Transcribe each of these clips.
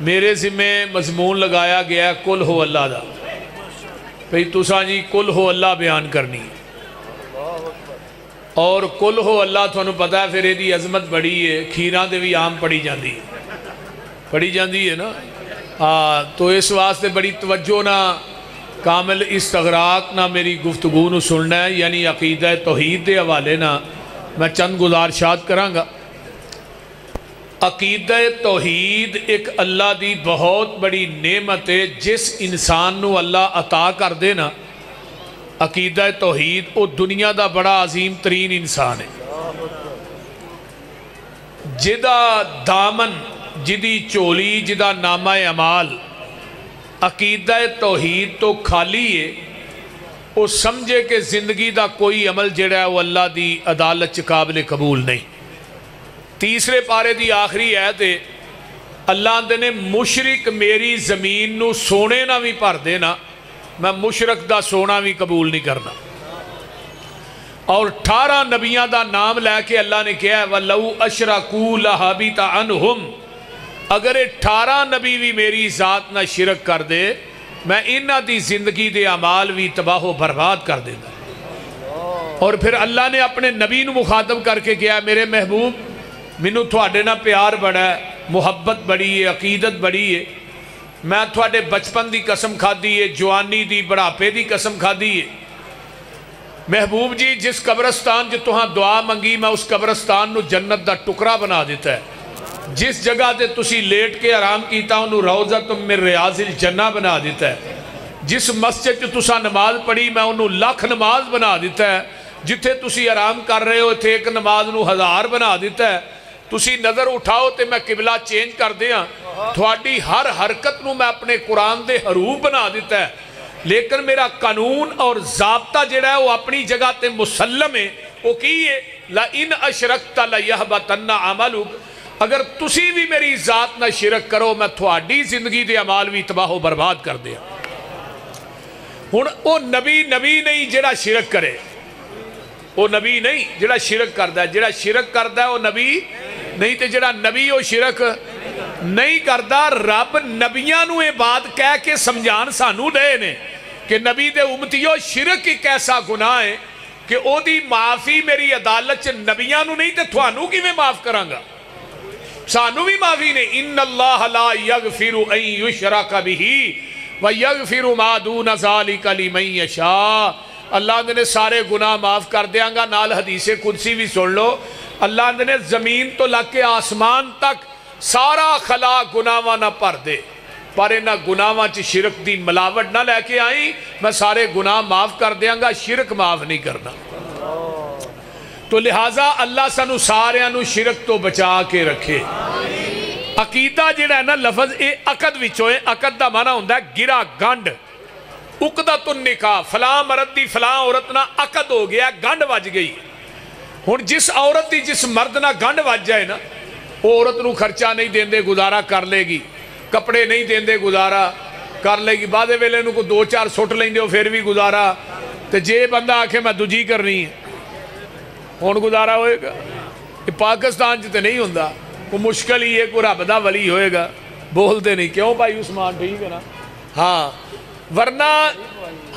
میرے ذمے مضمون لگایا گیا کل ہو اللہ دا۔ بھئی تسا جی کل ہو اللہ بیان کرنی۔ اور کل ہو اللہ تھانو پتا ہے، پھر یہ عظمت بڑی ہے کھیران دے بھی عام پڑی جاندی۔ ہے پڑی جاندی ہے نا۔ ہاں تو اس واسطے بڑی توجہ نہ، کامل استغراق نہ میری گفتگو نو سننا ہے یعنی عقیدہ توحید دے حوالے نہ میں چند گزارشات کرانگا عقیدہ توحید ایک اللہ دی بہت بڑی نعمت ہے۔ جس انسان نو اللہ عطا کر دے نا، عقیدہ توحید او دنیا دا بڑا عظیم ترین انسان ہے۔ جدا دامن، جدی چولی، جدا نامہ عمال عقیدہ توحید تو خالی ہے۔ وہ سمجھے کہ زندگی دا کوئی عمل جڑا ہے وہ اللہ دی عدالت قابل قبول نہیں۔ تیسرے پارے دی آخری ہے اللہ اندے نے مشرق میری زمین نو سونے نہ بھی پھر دینا، میں مشرق دا سونا بھی قبول نہیں کرنا۔ اور اٹھارہ نبیاں دا نام لے کے اللہ نے کہا ہے، وَلَوْ أَشْرَكُوا لَحَبِتَ عَنْهُمْ۔ اگر اٹھارہ نبی بھی میری ذات نہ شرک کر دے، میں انہ دی زندگی دے عمال بھی تباہ و برباد کر دینا۔ اور پھر اللہ نے اپنے نبی نو مخاطب کر کے کیا میرے محبوب مینو تھوڑے نہ پیار بڑا ہے، محبت بڑی ہے، عقیدت بڑی ہے۔ میں تھوڑے بچپن دی قسم کھا دی ہے، جوانی دی، بڑھاپے دی قسم کھا دی ہے۔ محبوب جی جس قبرستان جو تہاں دعا منگی، میں اس قبرستان نو جنت دا ٹکرا بنا دیتا ہے۔ جس جگہ تے تسی لیٹ کے آرام کیتا، انہوں روزہ تم میں ریاض الجنہ بنا دیتا ہے۔ جس مسجد جو تسا نماز پڑھی، میں انہوں لاکھ نماز بنا دیتا ہے۔ جتھے تسی آرام کر رہے ہو تھے ایک نماز نو ہزار بنا دیتا ہے۔ تسی نظر اٹھاؤ تے میں قبلہ چینج کر دیا تھوڑی ہر حرکت نو میں اپنے قرآن دے حروف بنا دیتا ہے۔ لیکن میرا قانون اور ضابطہ جڑا ہے وہ اپنی جگہ تے مسلم ہے۔ وہ کی ہے؟ لَإِنْ أَشْرَكْتَ لَيَحْبَتَنَّ عَمَلُكَ اگر تسی بھی میری ذات نہ شرک کرو، میں تھوڑی زندگی دے عمال بھی تباہ و برباد کر دیا ہن او نبی نبی نہیں جڑا شرک کرے۔ وہ نبی نہیں جڑا شرک کردہ ہے۔ جڑا شرک کردہ ہے، وہ نبی نہیں تے جڑا نبی وہ شرک نہیں کردہ رب نبیاں نو اے بات کہہ کے سمجھان سانو دے نے کہ نبی دے امتیو شرک ایک ایسا گناہ ہے کہ او دی معافی میری عدالت چ نبیاں نو نہیں تے تھوانو کی میں معاف کرانگا سانو بھی معافی نہیں ان اللہ لا یغفر ان یشرک بھی و یغفر ما دون ذالک لمن یشاء اللہ نے سارے گناہ معاف کر دیاں گا نال حدیث قدسی بھی سن لو اللہ نے زمین تو لگ کے آسمان تک سارا خلا گناہ نہ پر دے۔ پر انہ گناہ چی شرک دی ملاوٹ نہ لے کے آئیں، میں سارے گناہ معاف کر دیاں گا، شرک معاف نہیں کرنا۔ تو لہٰذا اللہ سنو سارے انو شرک تو بچا کے رکھے۔ عقیدہ جڑا ہے نا لفظ، اے عقد وچوئے عقد دا معنی ہوندہ ہے گرا گنڈ۔ اقدت النکاح، فلاں مرد دی فلاں عورت نہ عقد ہو گیا، گنڈ وج گئی۔ ہن جس عورت دی جس مرد نہ گنڈ وج جائے نا وہ عورت نو خرچہ نہیں دین دے گزارا کر لے گی کپڑے نہیں دین دے گزارا کر لے گی بعد ویلے نو کو دو چار سٹ لیں دے پھر بھی گزارا تے جے بندہ آکھے میں دجی کرنی ہے ہن گزارا ہوئے گا یہ پاکستان جتے نہیں ہوندہ کو مشکل ہی ہے کو رب دا ولی ہوئے گا بول دے نہیں کیوں بھائی عثمان ٹھیک ہے نا ہاں ورنہ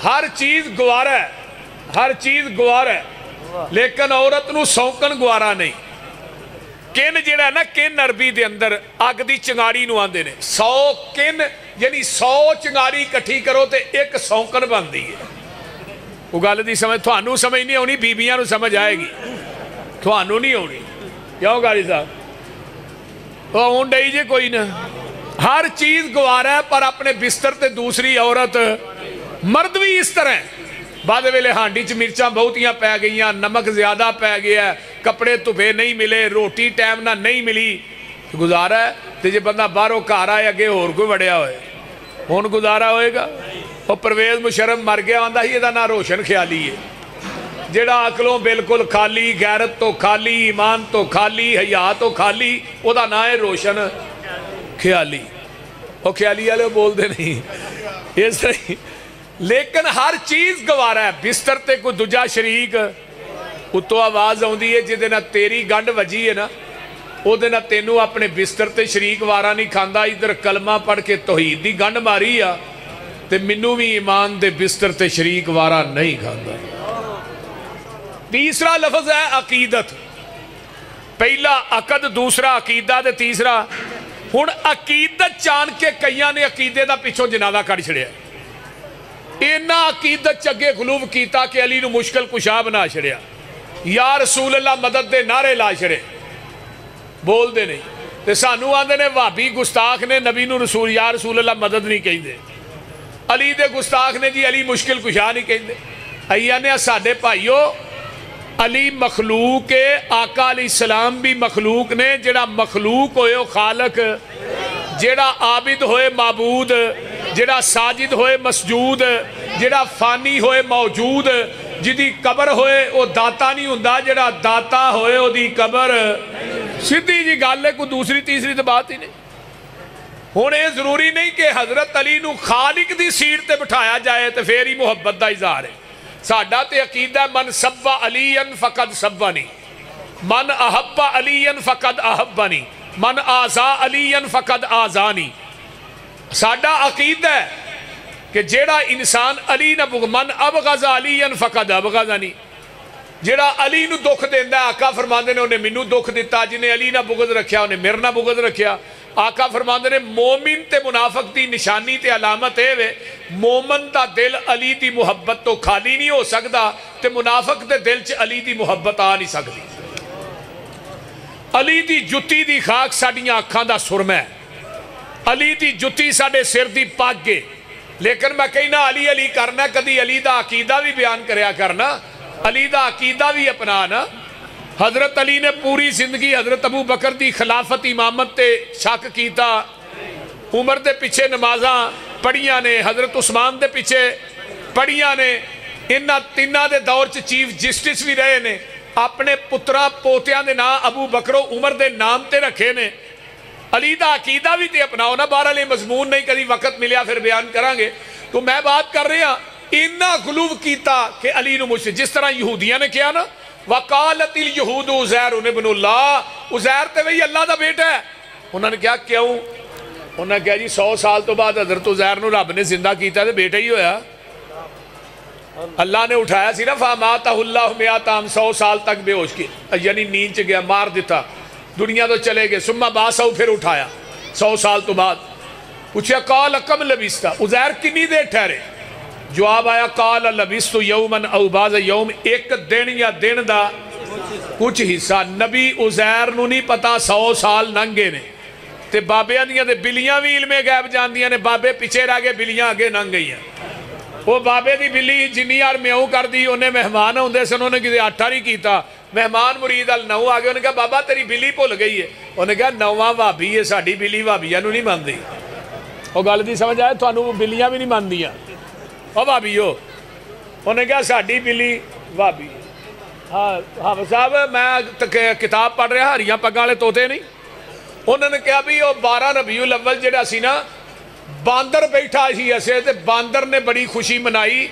ہر چیز گوارا ہے ہر چیز گوارا ہے لیکن عورت نو سوکن گوارا نہیں۔ کن جڑا نا، کن عربی دے اندر اگ دی چنگاری نو آندے نے۔ سو کن یعنی سو چنگاری کٹھی کرو تے ایک سوکن بن دی ہے۔ وہ گل دی سمجھ، تھوانو سمجھ نہیں ہونی بیبیاں نو سمجھ آئے گی۔ تھوانو نہیں ہونی کیوں گاڑی صاحب؟ وہ ہون ڈائی جے جی کوئی نہ۔ ہر چیز گوارا ہے، پر اپنے بستر تے دوسری عورت مرد بھی اس طرح ہیں بعد ویلے ہانڈی چ مرچاں بہتیاں پہ گئیاں نمک زیادہ پہ گیا ہے کپڑے تفے نہیں ملے روٹی ٹائم نہ نہیں ملی گزارا ہے تو جی بندہ باہروں گھر آئے اگے اور کوئی وڑیا ہوئے ہوں گزارا ہوئے گا وہ پرویز مشرم مر گیا آدھا ہی یہ نہ روشن خیالی ہے جڑا عقلوں بالکل خالی غیرت تو خالی ایمان تو خالی حیا تو خالی وہ نہ ہے روشن خیالی وہ خیالی والے بول دے نہیں اس طرح لیکن ہر چیز گوارا ہے بستر تے کوئی دجا شریک اتو آواز آن دی ہے جدے نا تیری گنڈ وجی ہے نا ਉਹਦੇ ਨਾਲ ਤੈਨੂੰ ਆਪਣੇ ਬਿਸਤਰ ਤੇ ਸ਼ਰੀਕ ਵਾਰਾ ਨਹੀਂ ਖਾਂਦਾ ਇਧਰ ਕਲਮਾ ਪੜ ਕੇ ਤੌਹੀਦ ਦੀ ਗੰਢ ਮਾਰੀ ਆ ਤੇ ਮੈਨੂੰ ਵੀ ਈਮਾਨ ਦੇ ਬਿਸਤਰ ਤੇ ਸ਼ਰੀਕ ਵਾਰਾ ਨਹੀਂ ਖਾਂਦਾ ਤੀਸਰਾ ਲਫ਼ਜ਼ ਹੈ ਅਕੀਦਤ ਪਹਿਲਾ ਅਕਦ ਦੂਸਰਾ ਅਕੀਦਾ ਤੇ ਤੀਸਰਾ ਹੁਣ ਅਕੀਦਤ ਜਾਣ ਕੇ ਕਈਆਂ ਨੇ ਅਕੀਦੇ ਦਾ ਪਿੱਛੋਂ اینا عقیدت چگے غلوب کیتا کہ علی نو مشکل کشا بنا شڑیا یا رسول اللہ مدد دے نعرے لا شڑے بول دے نہیں۔ تے سانو آندے نے وابی گستاخ نے نبی نو رسول، یا رسول اللہ مدد نہیں کہیں دے علی دے گستاخ نے جی علی مشکل کشا نہیں کہیں دے ایہ نے ساڈے علی مخلوق، آقا علیہ السلام بھی مخلوق نے، جڑا مخلوق ہوئے خالق، جڑا عابد ہوئے، معبود جڑا ساجد ہوئے مسجود، جڑا فانی ہوئے موجود، جدی قبر ہوئے وہ داتا نہیں ہوں جڑا داتا ہوئے وہ دی قبر۔ سیدھی جی گل ہے، کوئی دوسری تیسری تو بات ہی نہیں۔ ہوں یہ ضروری نہیں کہ حضرت علی نو خالق دی سیٹ تے بٹھایا جائے تو پھر ہی محبت دا اظہار ہے۔ ساڈا تے عقیدہ من سبا علی فقد سبانی من احبا علی فقد احبانی من آزا علی فقد آزانی۔ ساڈا عقیدہ ہے کہ جیڑا انسان علی نہ من، ابغض علی فقد ابغضنی۔ جیڑا علی نو دکھ دیندا ہے، آقا فرماندے نے انہیں مینوں دکھ دیتا جن نے علی نہ بغض رکھیا، انہیں میرے نہ بغض رکھیا۔ آقا فرماندے نے مومن تے منافق دی نشانی تے علامت اے وے، مومن دا دل علی دی محبت تو خالی نہیں ہو سکدا تے منافق دے دل چ علی دی محبت آ نہیں سکدی۔ علی دی جتی دی خاک ساڈیاں اکھاں دا سرمہ ہے۔ علی دی جتی ساڈے سر دی پاگ گئے لیکن میں کہنا علی علی کرنا، کدی علی دا عقیدہ بھی بیان کریا کرنا، علی دا عقیدہ بھی اپنا نا۔ حضرت علی نے پوری زندگی حضرت ابو بکر دی خلافت امامت تے شک کیتا۔ عمر دے پیچھے نمازاں پڑھیاں نے، حضرت عثمان دے پیچھے پڑھیاں نے۔ انہاں تینہ دے دور چ چیف جسٹس بھی رہے نے۔ اپنے پترا پوتیاں دے نام ابو بکرو عمر دے نام تے رکھے نے۔ علیحدہ عقیدہ بھی تے اپناؤ نا بارہ لے مضمون نہیں کدی وقت ملیا پھر بیان کریں گے تو میں بات کر رہے ہیں اتنا غلوب کیتا کہ علی نو مجھ سے، جس طرح یہودیاں نے کیا نا، وقالت الیہود عزیر ابن اللَّهُ۔ عزیر تے وہی اللہ دا بیٹا ہے۔ انہوں نے کیا، کیوں؟ انہوں نے کہا جی سو سال تو بعد حضرت عزیر نو رب نے زندہ کیتا ہے بیٹا ہی ہویا۔ اللہ نے اٹھایا سی نا فَامَاتَهُ اللَّهُ میاتام سو سال تک بے ہوش کی یعنی نیند چ گیا، مار دیتا۔ دنیا تو چلے گئے۔ سما باسا پھر اٹھایا۔ سو سال تو بعد۔ پوچھا کال کم لبیستا ازیر کنی دیر ٹھہرے۔ جواب آیا کال لبیستو یومن او باز یوم، ایک دن یا دن دا کچھ حصہ۔ نبی ازیر نو نہیں پتا، سو سال ننگے نے۔ تے بابے آدیاں دے بلیاں بھی علمے گیب جان جاندیاں نے۔ بابے پیچھے رہ گئے، بلیاں آگے ننگ گئی ہیں وہ بابے دی بلی جنی آر میں ہوں کر دی انہیں مہمان ہوں دے سنوں نے کسی آٹھاری کیتا۔ مہمان مرید ال نو آ گئے انہیں کہا، بابا تیری بلی بھول گئی ہے۔ انہیں کہا، نواں بھابی ہے ساری بلی بھابیا نہیں مانتی وہ گل کی سمجھ آئے تھوں بلیاں بھی نہیں ماندیاں وہ بھابی ہو انہیں کہا ساری بلی بھابی ہاں صاحب، میں کتاب پڑھ رہا ہری پگا والے توتے نہیں۔ انہوں نے کہا بھی وہ بارہ نبی الاول جڑا سی باندر بیٹھا ہی اسے، تے باندر نے بڑی خوشی منائی۔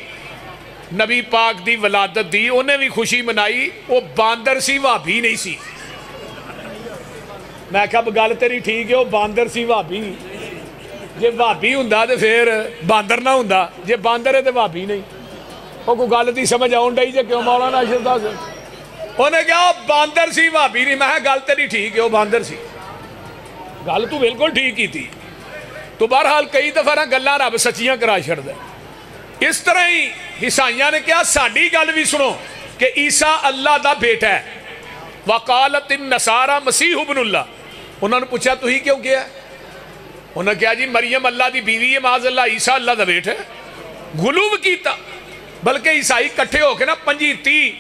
نبی پاک دی ولادت دی انہیں بھی خوشی منائی، وہ باندر سی بھابی نہیں سی۔ میں کہا گل تیری ٹھیک ہے، وہ باندر سی بھابی جے بھابی ہوں تو پھر باندر نہ ہوں جے باندر ہے تو بھابی نہیں۔ وہ کوئی گل تھی سمجھ آن ڈی جے کیوں مولانا اشرف داس انہیں کہا باندر سی بھابی نہیں۔ میں گل تیری ٹھیک ہے، وہ باندر سی۔ گل تو بالکل ٹھیک ہی تھی۔ تو بہرحال کئی دفعہ گلہ رب سچیاں کرا چڑ دے اس طرح ہی عیسائیاں نے کہا ساڑی گل بھی سنو کہ عیسیٰ اللہ دا بیٹا ہے۔ وقالت النصارہ مسیح ابن اللہ۔ انہوں نے پوچھا تو ہی کیوں کیا انہوں نے کہا جی مریم اللہ دی بیوی ہے، معاذ اللہ، عیسیٰ اللہ دا بیٹا ہے۔ غلوب کیتا۔ بلکہ عیسائی کٹھے ہو کے نا، پنجی تی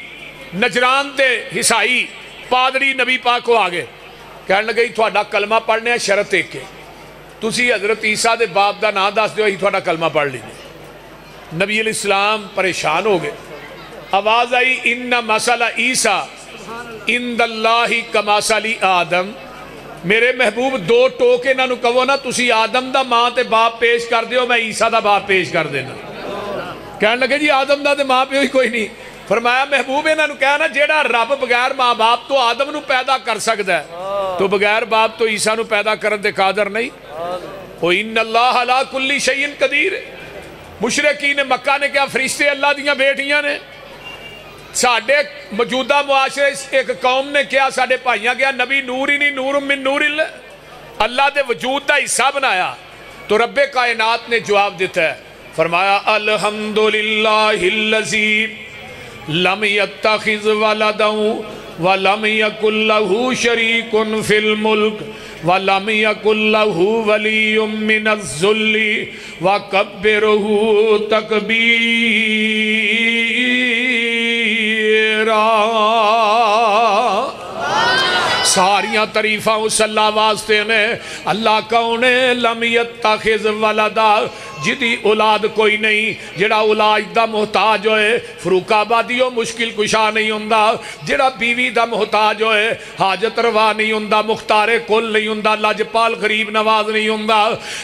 نجران دے عیسائی پادری نبی پاک کو آگے کہنے لگے تھوڑا کلمہ پڑھنے شرط ایک کے تسی حضرت عیسیٰ دے باپ دا نام دس دیو، ہی تھوڑا کلمہ پڑھ لینے۔ نبی علیہ السلام پریشان ہو گئے۔ آواز آئی، ان مسئلہ عیسیٰ اند اللہ کماسلی آدم میرے محبوب، دو ٹوکے نہ کہو نا، تسی آدم دا ماں تے باپ پیش کر دیو، میں عیسیٰ دا باپ پیش کر دینا کہنے لگے جی آدم دا تے ماں پہ ہی کوئی نہیں فرمایا، محبوب ہے انہاں نو کہنا، جیڑا رب بغیر ماں باپ تو آدم نو پیدا کر سکتا ہے، تو بغیر باپ تو عیسیٰ نو پیدا کرن دے قادر نہیں۔ او ان اللہ علا کلی شیء قدیر ہے۔ مشرقین مکہ نے کیا فرشتے اللہ دیاں بیٹیاں نے۔ ساڑھے موجودہ معاشرے ایک قوم نے کیا ساڑھے پائیاں گیا نبی نور ہی نہیں، نور من نور اللہ۔ اللہ دے وجود دا حصہ بنایا۔ تو رب کائنات نے جواب دیتا ہے۔ فرمایا، الحمدللہ اللذی لم یتخذ ولدہو ولم یکن لہو شریکن فی الملک۔ وَلَمْ يَكُلْ لَهُ ولی مِّنَ الظُّلِّ وَكَبِّرُهُ تَكْبِيرًا ساریاں تریفہ اس اللہ واسطے نے۔ اللہ کونے لم یتخذ ولدہ جدی اولاد کوئی نہیں، جڑا اولاد دا محتاج ہوئے فروق آبادیو مشکل کشا نہیں ہوندہ جڑا بیوی دا محتاج ہوئے، حاجت روا نہیں ہوندہ مختار کل نہیں ہوندہ لجپال غریب نواز نہیں ہوندہ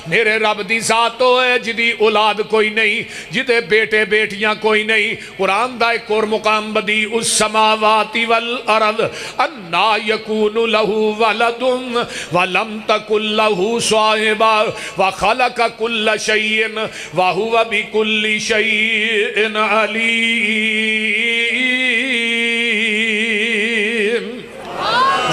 میرے رب دی ذات ہوئے، جدی اولاد کوئی نہیں، جدے بیٹے بیٹیاں کوئی نہیں، قرآن دا ایک اور مقام بدی، اس سماواتی والارض، انا یکون لہو ولدن، ولم تکل لہو صاحبا، وخلق کل شیئے شیئن وہو بکل شیئن علیم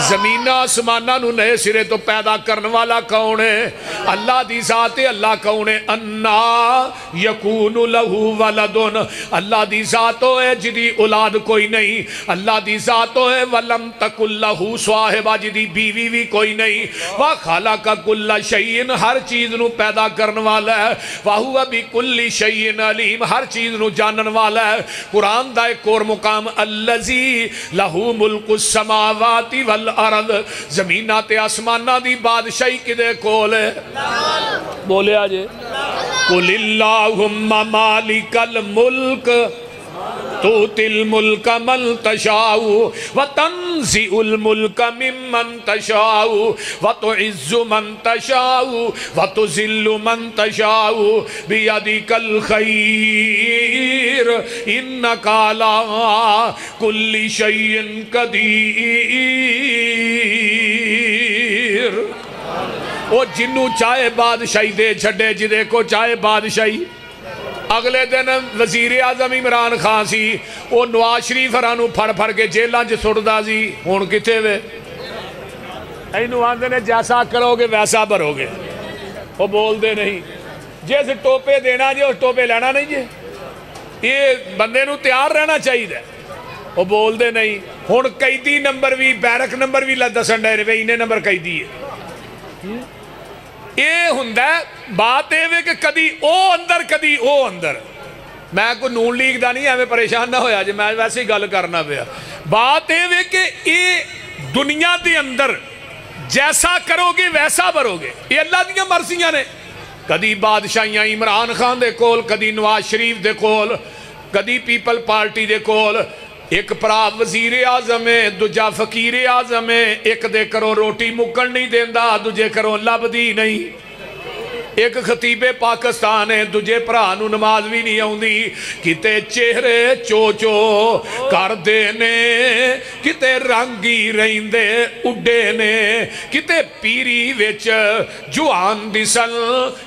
زمین آسمانہ نو نئے سرے تو پیدا کرن والا کون ہے؟ اللہ دی ذات اللہ کون ہے؟ انا یکون لہو ولدن۔ اللہ دی ذات ہے جدی اولاد کوئی نہیں۔ اللہ دی ذات ہے ولم تکل لہو صاحبہ، جدی بیوی بھی کوئی نہیں۔ وہ خالا کا کل شیئن، ہر چیز نو پیدا کرن والا ہے۔ وہو بھی کل شیئن علیم، ہر چیز نو جانن والا ہے۔ قرآن دا ایک اور مقام، اللذی لہو ملک السماواتی والارض۔ والارض زمینہ تے آسمانہ دی بادشاہی کدے کول ہے؟ بولے آجے۔ قل اللہم مالک الملک توتی الملک من تشاؤ وتنزی الملک ممن تشاؤ وتعز من تشاؤ وتزل من تشاؤ بیدک الخیر انکا لا کل شیئن قدیر وہ جنو چاہے بادشاہی دے چھڑے جدے کو چاہے بادشاہی۔ اگلے دن وزیر اعظم عمران خان سی، وہ نواز شریف ہرانو پھڑ پھڑ کے جیلان چ سٹدا سی ہن کتے وے؟ اینو آندے نے جیسا کرو گے، ویسا بھرو گے۔ وہ بول دے نہیں۔ جیس ٹوپے دینا جی اس ٹوپے لینا نہیں جی یہ بندے نو تیار رہنا چاہیے وہ بول دے نہیں۔ ہن قیدی نمبر بھی بیرک نمبر بھی دسن ڈے رہے انہیں نمبر قیدی ہے۔ قیدی یہ ہندہ بات ہے کہ کدی او اندر، کدی او اندر۔ میں کوئی نون لیگ دا نہیں ہمیں پریشان نہ ہویا جی میں ویسے ہی گل کرنا پیا۔ بات ہے کہ یہ دنیا دے اندر جیسا کرو گے، ویسا برو گے۔ یہ اللہ دیا مرضیاں نے۔ کدی بادشاہیاں عمران خان دے کول، کدی نواز شریف دے کول، کدی پیپل پارٹی دے کول ایک پرا وزیر اعظم ہے دجا فقیر اعظم ہے، ایک دے کرو روٹی مکن نہیں دیندہ دجے کرو لب دی نہیں۔ ایک خطیب پاکستان ہے دجے پرانو نماز بھی نہیں آؤں دی کتے چہرے چو چو کر دینے کتے رنگی رہندے اڈے نے۔ کتے پیری ویچ جوان دیسن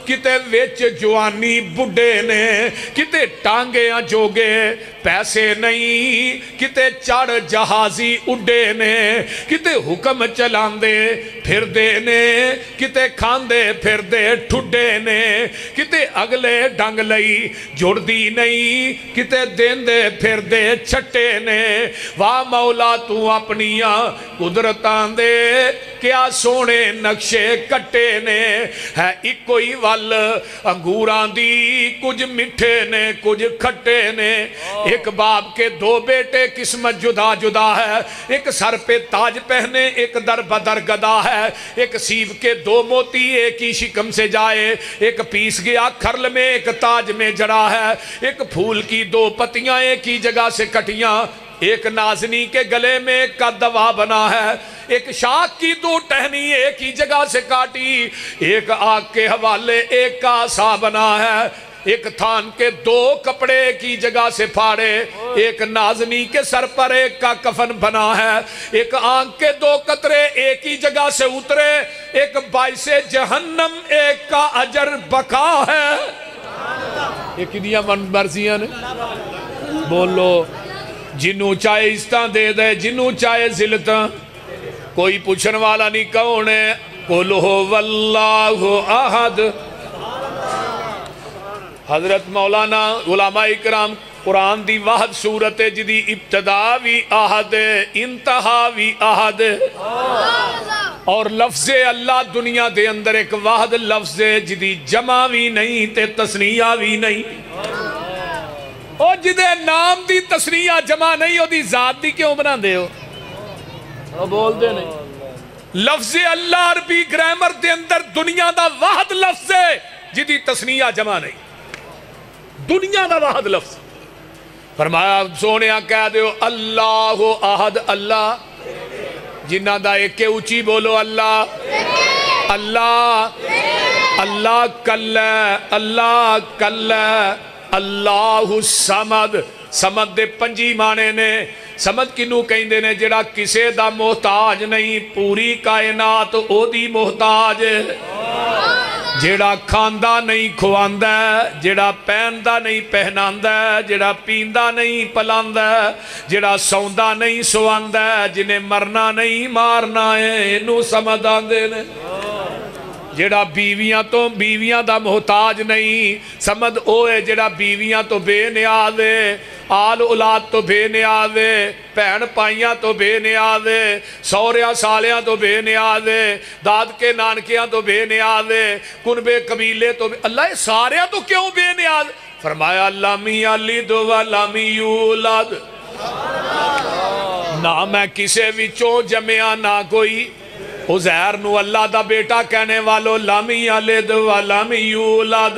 کتے ویچ جوانی بڈے نے۔ کتے ٹانگے جوگے پیسے نہیں، کتے چڑ جہازی اڈے نے، کتے حکم چلان دے پھر دے نے، کتے کھان دے پھر دے ٹھڈے نے، کتے اگلے ڈنگ لئی جڑ دی نہیں، کتے دین دے پھر دے چھٹے نے۔ واہ مولا تو اپنیاں قدرتان دے، کیا سونے نقشے کٹے نے۔ ہے ایک کوئی وال انگوران دی کچھ مٹھے نے، کچھ کھٹے نے۔ ایک باپ کے دو بیٹے قسمت جدا جدا ہے۔ ایک سر پہ تاج پہنے، ایک در بدر گدا ہے۔ ایک سیف کے دو موتی ایک ہی شکم سے جائے۔ ایک پیس گیا کھرل میں، ایک تاج میں جڑا ہے۔ ایک پھول کی دو پتیاں ایک ہی جگہ سے کٹیاں۔ ایک نازنی کے گلے میں ایک کا دوا بنا ہے۔ ایک شاک کی دو ٹہنی ایک ہی جگہ سے کاٹی۔ ایک آگ کے حوالے ایک کا سا بنا ہے۔ ایک تھان کے دو کپڑے کی جگہ سے پھاڑے، ایک نازنی کے سر پر ایک کا کفن بنا ہے، ایک آنکھ کے دو قطرے ایک ہی جگہ سے اترے، ایک باعث جہنم، ایک کا اجر بقا ہے۔ یہ کنیا من مرضیاں نے؟ بولو، جنوں چاہے استان دے دے، جنوں چاہے زلتاں کوئی پوچھن والا نہیں کون ہے؟ قُلْ هُوَ اللَّهُ أَحَدْ حضرت مولانا علماء اکرام قرآن دی واحد صورت ہے جدی ابتدا بھی آہد ہے انتہا بھی آہد ہے۔ اور لفظ اللہ دنیا دے اندر ایک واحد لفظ ہے جدی جمع بھی نہیں تے تصنیہ بھی نہیں۔ اور جدے نام دی تصنیہ جمع نہیں ہو دی ذات دی کیوں بنا دے ہو؟ بول دے نہیں۔ لفظ اللہ عربی گرامر دے اندر دنیا دا واحد لفظ ہے جدی تصنیہ جمع نہیں۔ دنیا دا واحد لفظ۔ فرمایا، سونیا کہہ دیو، اللہ احد، اللہ۔ جنہ دا ایک کے اچھی بولو، اللہ۔ اللہ۔ اللہ کل اللہ کل اللہ سمد۔ سمد دے پنجی مانے نے۔ سمد کنو کہیں دے نے، جڑا کسے دا محتاج نہیں، پوری کائنات او دی محتاج۔ ہے جیڑا کھاندہ نہیں کھواندہ جیڑا پہندہ نہیں پہناندہ جیڑا پیندہ نہیں پلاندہ جیڑا سوندہ نہیں سواندہ جنہیں مرنا نہیں مارنا ہے انہوں سمدان دینے جیڑا بیویاں تو بیویاں دا محتاج نہیں سمد او ہے جیڑا بیویاں تو بے نیاز ہے آل اولاد تو بے نیاز ہے پہن پائیاں تو بے نیاز ہے سوریاں سالیاں تو بے نیاز ہے داد کے نانکیاں تو بے نیاز ہے کنبے قبیلے تو بے اللہ ساریاں تو کیوں بے نیاز فرمایا اللہ میاں لید و اللہ میولاد نہ میں کسے وچوں جمعہ نہ کوئی حزیر نو اللہ دا بیٹا کہنے والو، لامی آلد و لامی یولاد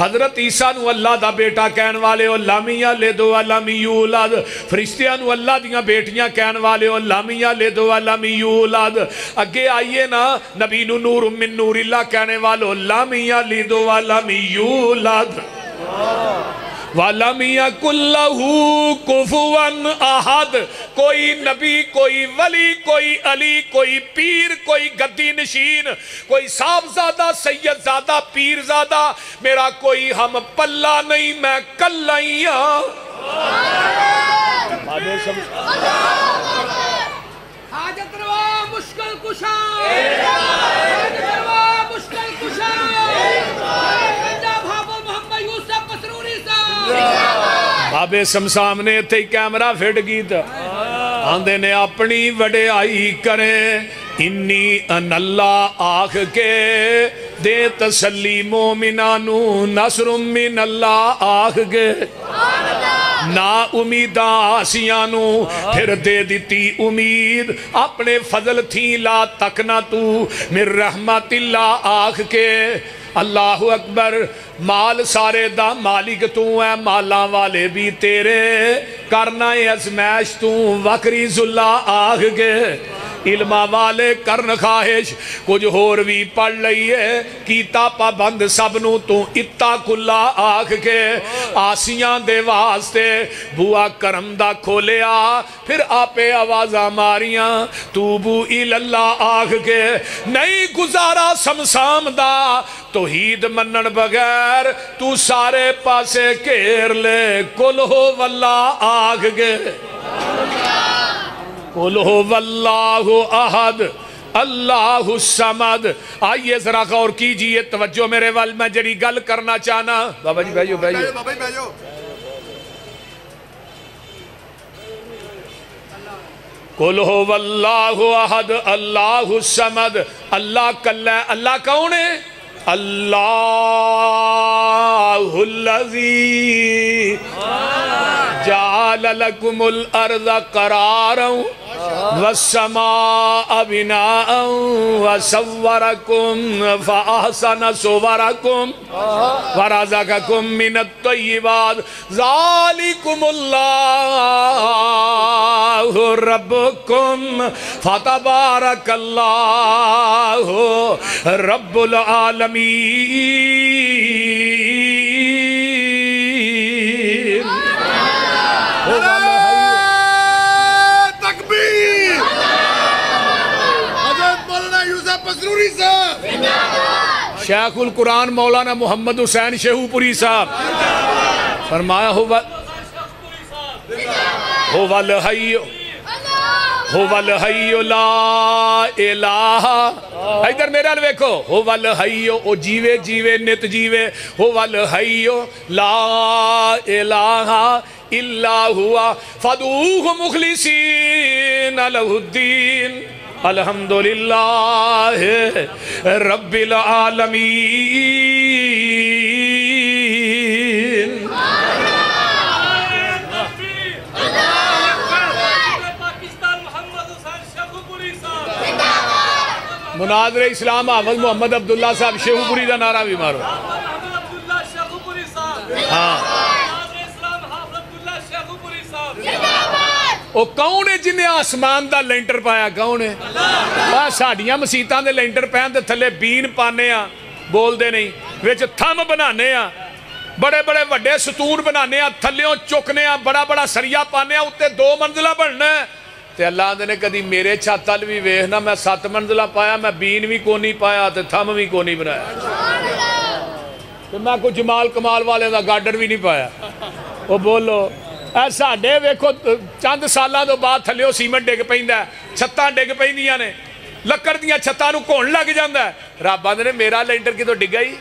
حضرت عیسیٰ نو اللہ دا بیٹا کہنے والے و لامی آلد و لامی یولاد فرشتیاں نو اللہ دیاں بیٹیاں کہنے والے و لامی آلد و لامی یولاد اگے آئیے نا، نبی نو نور من نور اللہ کہنے والو، لامی آلد و لامی یولاد وَلَمْ يَكُلْ لَهُ كُفُوًا احد کوئی نبی کوئی ولی کوئی علی کوئی پیر کوئی گدی نشین کوئی صاحب زادہ سید زادہ پیر زادہ میرا کوئی ہم پلہ نہیں میں کلائیاں حاجت روا مشکل کشا۔ حاجت روا مشکل کشا۔ صاحب بابے سمسامنے تھی کیمرہ پھٹ گئی تا آندے نے اپنی وڈے آئی کرے انی ان اللہ آخ کے دے تسلی مومنانو نصر من اللہ آخ کے نا امیدہ آسیانو پھر دے دیتی امید اپنے فضل تھی لا تکنا تو مر رحمت اللہ آخ کے اللہ اکبر مال سارے دا مالک تو ہے مالا والے بھی تیرے کرنا ازمیش تو وکری زلہ آگ کے علمہ والے کرن خواہش کچھ ہور بھی پڑھ لئیے کیتا پابند سبنو تو اتا کلا آکھ کے آسیاں دے واسطے بوا کرم دا کھولے آ پھر آپے آوازہ ماریاں توبو الاللہ آکھ کے نہیں گزارا سمسام دا توحید منن بغیر تو سارے پاسے کیر لے کل ہو واللہ آکھ کے قل هو اللہ احد اللہ السمد آئیے ذرا غور کیجیے توجہ میرے وال میں جڑی گل کرنا چاہنا۔ بابا جی بھائیو بھائیو۔ بابا جی بھائیو۔ قل هو اللہ احد اللہ السمد اللہ کل ہے اللہ کون ہے؟ اللہ الذی جعل لکم الارض قرارا والسماء بناء وصوركم فأحسن صوركم ورزقكم من الطيبات ذلكم الله ربكم فتبارك الله رب امیر تکبیر حضرت مولانا یوسف صاحب. شیخ القرآن مولانا محمد حسین شہو پوری صاحب. فرمایا ہو لہائیو ہوول میرے حل جیوے جیوے نت جیوے لا الہ الا ہوا فدوہ مخلصین الہ الدین الحمدللہ رب العالمین ਮੁਨਾਜ਼ਰ ਇਸਲਾਮ ਹਾਫਜ਼ ਮੁਹੰਮਦ ਅਬਦੁੱਲਾ ਸਾਹਿਬ ਸ਼ੇਖੂਪੁਰੀ ਦਾ ਨਾਰਾ ਵੀ ਮਾਰੋ। ਉਹ ਕੌਣ ਹੈ ਜਿਨੇ ਆਸਮਾਨ ਦਾ ਲੈਂਟਰ ਪਾਇਆ? ਕੌਣ ਹੈ ਆ ਸਾਡੀਆਂ ਮਸੀਤਾਂ ਦੇ ਲੈਂਟਰ ਪੈਣ ਤੇ ਥੱਲੇ ਬੀਨ ਪਾਣੇ ਆ ਬੋਲਦੇ ਨਹੀਂ ਵਿੱਚ ਥੰਮ ਬਣਾਣੇ ਆ। ਬੜੇ ਬੜੇ ਵੱਡੇ ਸਤੂਨ ਬਣਾਣੇ ਆ ਥੱਲਿਓਂ ਚੁੱਕਨੇ ਆ ਬੜਾ ਬੜਾ ਸਰੀਆ ਪਾਣੇ ਆ ਉੱਤੇ ਦੋ ਮੰਜ਼ਲਾ ਬਣਨਾ। ਤੇ ਅੱਲਾਹ ਦੇ ਨੇ, ਕਦੀ ਮੇਰੇ ਛੱਤ ਵੱਲ ਵੀ ਵੇਖ ਨਾ, ਮੈਂ ਸੱਤ ਮੰਜ਼ਲਾ ਪਾਇਆ, ਮੈਂ ਬੀਨ ਵੀ ਕੋਨੀ ਪਾਇਆ ਤੇ ਥੰਮ ਵੀ ਕੋਨੀ ਬਣਾਇਆ। ਤੇ ਮੈਂ ਕੋਈ ਜਮਾਲ ਕਮਾਲ ਵਾਲੇ ਦਾ ਗਾਰਡਰ ਵੀ ਨਹੀਂ ਪਾਇਆ। ਉਹ ਬੋਲੋ ਇਹ ਸਾਡੇ ਵੇਖੋ, ਚੰਦ ਸਾਲਾਂ ਤੋਂ ਬਾਅਦ ਥੱਲਿਓ ਸੀਮੈਂਟ ਡਿੱਗ ਪੈਂਦਾ ਛੱਤਾਂ ਡਿੱਗ ਪੈਂਦੀਆਂ ਨੇ। ਲੱਕੜ ਦੀਆਂ ਛੱਤਾਂ ਨੂੰ ਘੁਣ ਲੱਗ ਜਾਂਦਾ ਰੱਬ ਆਂਦੇ ਨੇ, ਮੇਰਾ ਲੈਂਟਰ ਕਿਤੋਂ ਡਿੱਗਾ ਹੀ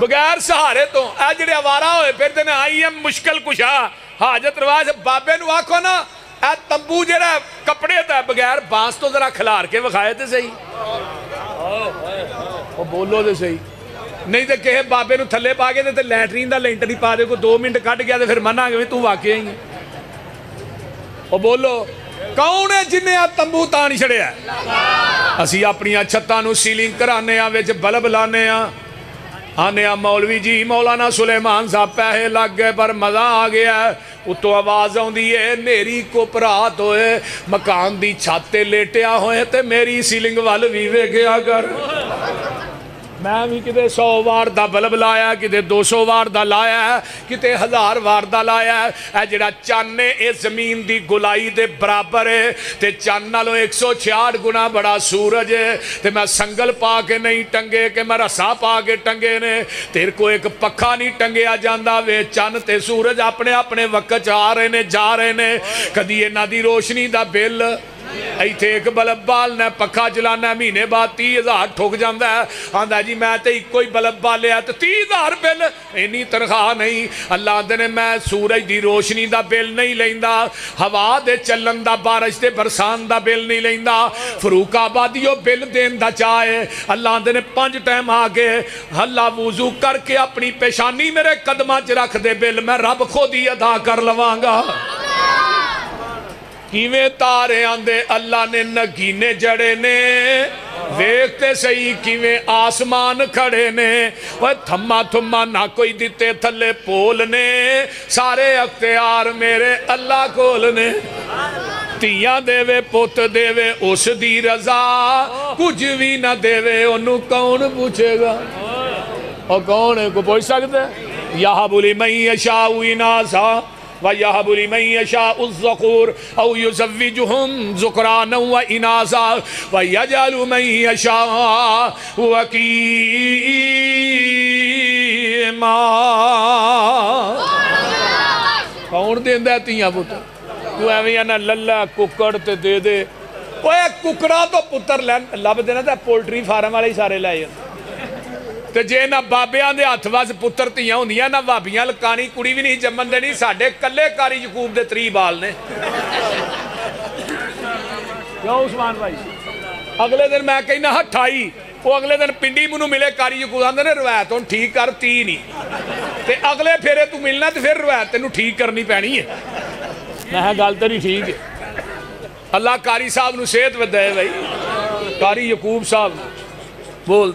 ਬਗੈਰ ਸਹਾਰੇ ਤੋਂ, ਇਹ ਜਿਹੜੇ ਆਵਾਰਾ ਹੋਏ ਫਿਰਦੇ ਨੇ, ਆਈ ਐਮ ਮੁਸ਼ਕਲ ਕੁਸ਼ਾ, ਹਾਜਤ ਰਵਾਜ, ਬਾਬੇ ਨੂੰ ਆਖੋ ਨਾ تمبو جہاں کپڑے تا بغیر بانس تو ذرا کھلار کے وکھائے تے صحیح۔ بولو تے صحیح۔ نہیں تے کہے بابے نو تھلے پا کے تے لیٹرین دا لینٹر ہی پا دے کو دو منٹ کٹ گیا تے پھر منا گئے تو واقعی ہی او بولو، کون ہے جنہیں آ تمبو تانی چھڑے ہے؟ اسی اپنی چھتاں نو سیلنگ کرانے آ وچ بلب لانے آ آنے آ مولوی جی مولانا سلیمان صاحب پہے لگ گئے پر مزہ آ گیا ہے۔ ਉਤੋਂ ਆਵਾਜ਼ ਆਉਂਦੀ ਏ, ਨੇਰੀ ਕੋਪਰਾਤ ਹੋਏ, ਮਕਾਨ ਦੀ ਛੱਤ ਤੇ ਲੇਟਿਆ ਹੋਏ ਤੇ ਮੇਰੀ ਸੀਲਿੰਗ ਵੱਲ ਵੀ ਵੇਖਿਆ ਕਰ। ਮੈਂ ਵੀ ਕਿਤੇ 100 ਵਾਰ ਦਾ ਬਲਬ ਲਾਇਆ, ਕਿਤੇ 200 ਵਾਰ ਦਾ ਲਾਇਆ, ਕਿਤੇ 1000 ਵਾਰ ਦਾ ਲਾਇਆ। ਇਹ ਜਿਹੜਾ ਚੰਨ ਹੈ ਇਹ ਜ਼ਮੀਨ ਦੀ ਗੁਲਾਈ ਦੇ ਬਰਾਬਰ ਹੈ ਤੇ ਚੰਨ ਨਾਲੋਂ 166 ਗੁਣਾ ਬੜਾ ਸੂਰਜ ਹੈ ਤੇ ਮੈਂ ਸੰਗਲ ਪਾ ਕੇ ਨਹੀਂ ਟੰਗੇ, ਕਿ ਮੈਂ ਰਸਾ ਪਾ ਕੇ ਟੰਗੇ ਨੇ। ਤੇਰੇ ਕੋ ਇੱਕ ਪੱਖਾ ਨਹੀਂ ਟੰਗਿਆ ਜਾਂਦਾ ਵੇ। ਚੰਨ ਤੇ ਸੂਰਜ ਆਪਣੇ ਆਪਣੇ ਵਕਤ ਚ ਆ ਰਹੇ ਨੇ, ਜਾ ਰਹੇ ਨੇ। ਕਦੀ ਇਹਨਾਂ ਦੀ ਰੋਸ਼ਨੀ ਦਾ ਬਿੱਲ ایتھے ایک بلب بالنا پکھا چلانا مہینے بعد تی ہزار ٹھوک جاندہ ہے آندھا جی میں تے کوئی بلب بالیا تے تی ہزار بل اینی تنخواہ نہیں اللہ دنے میں سورج دی روشنی دا بل نہیں لیندہ ہوا دے چلن دا بارش دے برسان دا بل نہیں لیندہ فروق آبادیو بل دین دا چاہے اللہ دنے نے پانچ ٹائم آگے اللہ وضو کر کے اپنی پیشانی میرے قدمہ چ رکھ دے بل میں رب خود ہی ادا کر لواں گا کیویں تارے آندے؟ اللہ نے نگینے جڑے نے۔ ویکتے سہی کیویں آسمان کھڑے نے۔ وہ تھمہ تھمہ نہ کوئی دیتے تھلے پول نے۔ سارے اختیار میرے اللہ کول نے۔ تیاں دے وے پوت دے وے اس دی رضا۔ کچھ بھی نہ دے وے انہوں کون پوچھے گا؟ اور کون ہے؟ کوئی پوچھ سکتے یہاں بولی میں شاہ ہوئی ناسا وَيَحَبُ لِمَنْ يَشَاءُ الزَّقُورِ أَوْ يُزَوِّجُهُمْ زُقْرَانًا وَإِنَازًا وَيَجَلُ مَنْ يَشَاءُ وَكِيمًا کون دیندا ہے تیاں پتر؟ تو ایویں نہ للا ککڑ تے دے دے۔ اوے ککڑا تو پتر لین، لب دینا تھا پولٹری فارم والے ہی سارے لائے ہیں ਤੇ ਜੇ ਨਾ ਬਾਬਿਆਂ ਦੇ ਹੱਥ ਵਸ ਪੁੱਤਰ ਧੀਆਂ ਹੁੰਦੀਆਂ ਨਾ ਭਾਬੀਆਂ ਲਕਾਣੀ ਕੁੜੀ ਵੀ ਨਹੀਂ ਜੰਮਣ ਦੇਣੀ ਸਾਡੇ ਕੱਲੇ ਕਾਰੀ ਯਕੂਬ ਦੇ ਤਰੀ ਬਾਲ ਨੇ। ਕਿਉਂ ਉਸਮਾਨ ਭਾਈ? ਅਗਲੇ ਦਿਨ ਮੈਂ ਕਹਿੰਦਾ 28 ਉਹ ਅਗਲੇ ਦਿਨ ਪਿੰਡੀ ਮੈਨੂੰ ਮਿਲੇ ਕਾਰੀ ਯਕੂਬ ਆਂਦੇ ਨੇ ਰਵਾਇਤ ਹੁਣ ਠੀਕ ਕਰ 30 ਨਹੀਂ। ਤੇ ਅਗਲੇ ਫੇਰੇ ਤੂੰ ਮਿਲਣਾ ਤੇ ਫਿਰ ਰਵਾਇਤ ਤੈਨੂੰ ਠੀਕ ਕਰਨੀ ਪੈਣੀ ਹੈ। ਮੈਂ ਕਿਹਾ ਗੱਲ ਤੇਰੀ ਠੀਕ ਹੈ। ਅੱਲਾ ਕਾਰੀ ਸਾਹਿਬ ਨੂੰ ਸਿਹਤ ਵਧਾਏ ਭਾਈ ਕਾਰੀ ਯਕੂਬ ਸਾਹਿਬ ਬੋਲ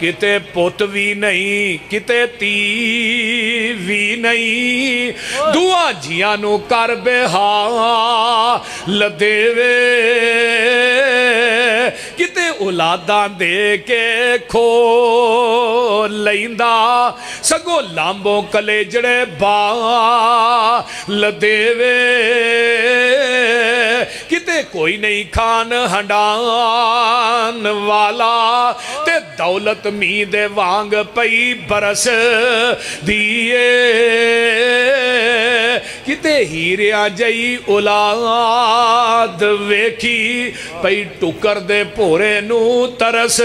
ਕਿਤੇ ਪੁੱਤ ਵੀ ਨਹੀਂ ਕਿਤੇ ਧੀ ਵੀ ਨਹੀਂ। ਦੁਆ ਜੀਆਂ ਨੂੰ ਕਰ ਬਿਹਾ ਲਦੇਵੇ ਕਿਤੇ ਔਲਾਦਾਂ ਦੇ ਕੇ ਖੋ ਲੈਂਦਾ ਸਗੋ ਲਾਂਬੋ ਕਲੇ ਜੜੇ ਬਾ ਲਦੇਵੇ ਕਿਤੇ ਕੋਈ ਨਹੀਂ ਖਾਨ ਹੰਡਾਨ ਵਾਲਾ ਤੇ ਦੌਲਤ ਮੀਂਹ ਦੇ ਵਾਂਗ ਪਈ ਬਰਸ ਦੀਏ ਕਿਤੇ ਹੀਰਿਆ ਜਈ ਔਲਾਦ ਵੇਖੀ ਪਈ ਟੁਕਰ ਦੇ سونے نو ترس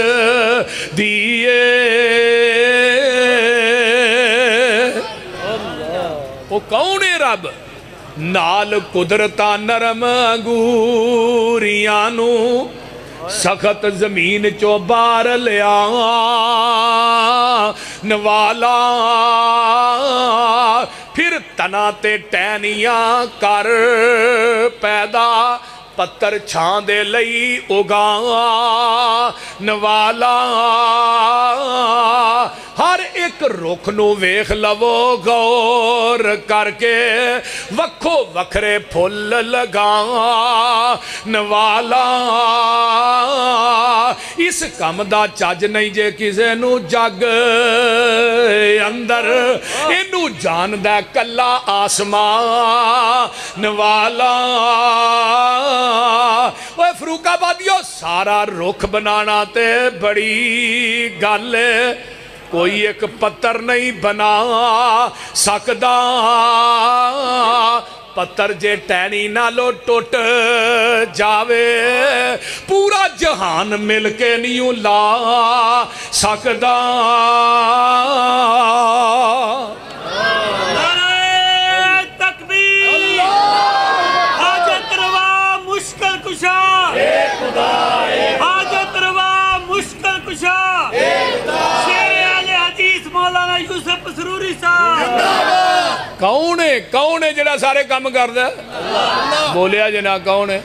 دیئے وہ کون ہے رب نال قدرتا نرم گوریاں نو سخت زمین چو بار لیا نوالا پھر تنا تے ٹینیاں کر پیدا ਪੱਤਰ ਛਾਂ ਦੇ ਲਈ ਉਗਾ ਨਵਾਲਾ ਹਰ ਇੱਕ ਰੁੱਖ ਨੂੰ ਵੇਖ ਲਵੋ ਗੌਰ ਕਰਕੇ ਵੱਖੋ ਵੱਖਰੇ ਫੁੱਲ ਲਗਾ ਨਵਾਲਾ ਇਸ ਕੰਮ ਦਾ ਚੱਜ ਨਹੀਂ ਜੇ ਕਿਸੇ ਨੂੰ ਜੱਗ ਅੰਦਰ ਇਹਨੂੰ ਜਾਣਦਾ ਕੱਲਾ ਆਸਮਾਨ ਵਾਲਾ اوے فروق آبادیو سارا رخ بنانا تے بڑی گل کوئی ایک پتر نہیں بنا سکدا پتر جے ٹینی نالو ٹوٹ جاوے پورا جہان مل کے نہیں لا سکدا کون ہے؟ کون ہے جڑا سارے کام کردا ہے؟ بولیا جنا کون ہے؟